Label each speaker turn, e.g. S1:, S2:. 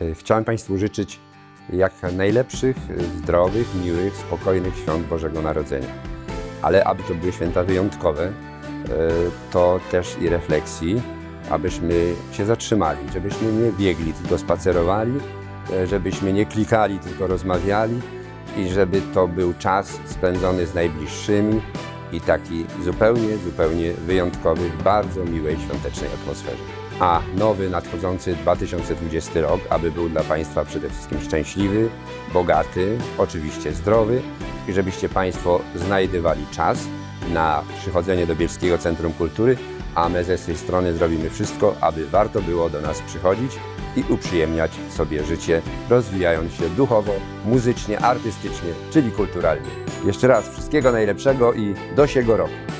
S1: E, Chciałem Państwu życzyć jak najlepszych, zdrowych, miłych, spokojnych świąt Bożego Narodzenia. Ale aby to były święta wyjątkowe, e, to też i refleksji, abyśmy się zatrzymali, żebyśmy nie biegli, tylko spacerowali, e, żebyśmy nie klikali, tylko rozmawiali i żeby to był czas spędzony z najbliższymi i taki zupełnie, zupełnie wyjątkowy, w bardzo miłej, świątecznej atmosferze. A nowy, nadchodzący 2020 rok, aby był dla Państwa przede wszystkim szczęśliwy, bogaty, oczywiście zdrowy i żebyście Państwo znajdywali czas na przychodzenie do Bielskiego Centrum Kultury, a my ze swej strony zrobimy wszystko, aby warto było do nas przychodzić i uprzyjemniać sobie życie, rozwijając się duchowo, muzycznie, artystycznie, czyli kulturalnie. Jeszcze raz wszystkiego najlepszego i do siego roku.